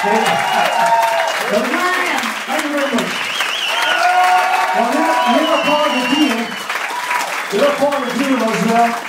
Thank you. Thank you. Thank you very much. Well, now, part of the deal, the part of the deal